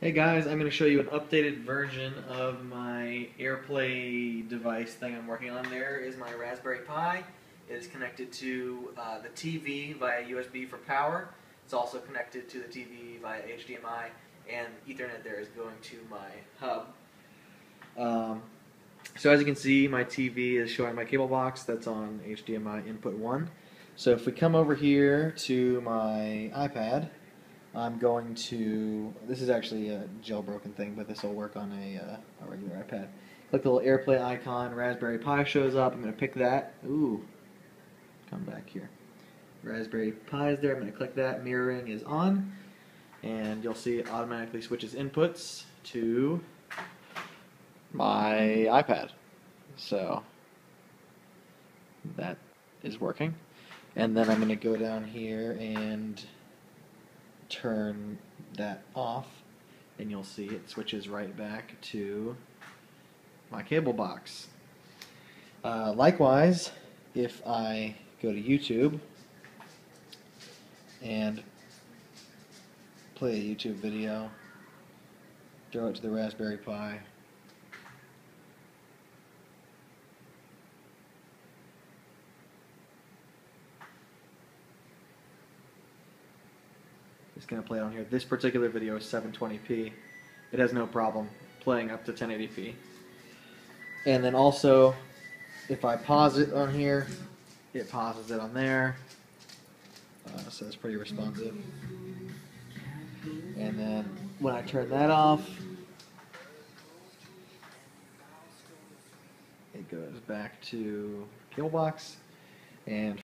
Hey guys, I'm going to show you an updated version of my AirPlay device thing I'm working on. There is my Raspberry Pi. It is connected to uh, the TV via USB for power. It's also connected to the TV via HDMI, and Ethernet there is going to my hub. Um, so as you can see, my TV is showing my cable box that's on HDMI input 1. So if we come over here to my iPad, I'm going to, this is actually a jailbroken thing, but this will work on a, uh, a regular iPad. Click the little AirPlay icon, Raspberry Pi shows up, I'm going to pick that. Ooh, come back here. Raspberry Pi is there, I'm going to click that, mirroring is on, and you'll see it automatically switches inputs to my iPad. So, that is working. And then I'm going to go down here and turn that off and you'll see it switches right back to my cable box. Uh, likewise, if I go to YouTube and play a YouTube video, throw it to the Raspberry Pi, It's going to play on here. This particular video is 720p. It has no problem playing up to 1080p. And then also, if I pause it on here, it pauses it on there. Uh, so it's pretty responsive. And then when I turn that off, it goes back to cable box. And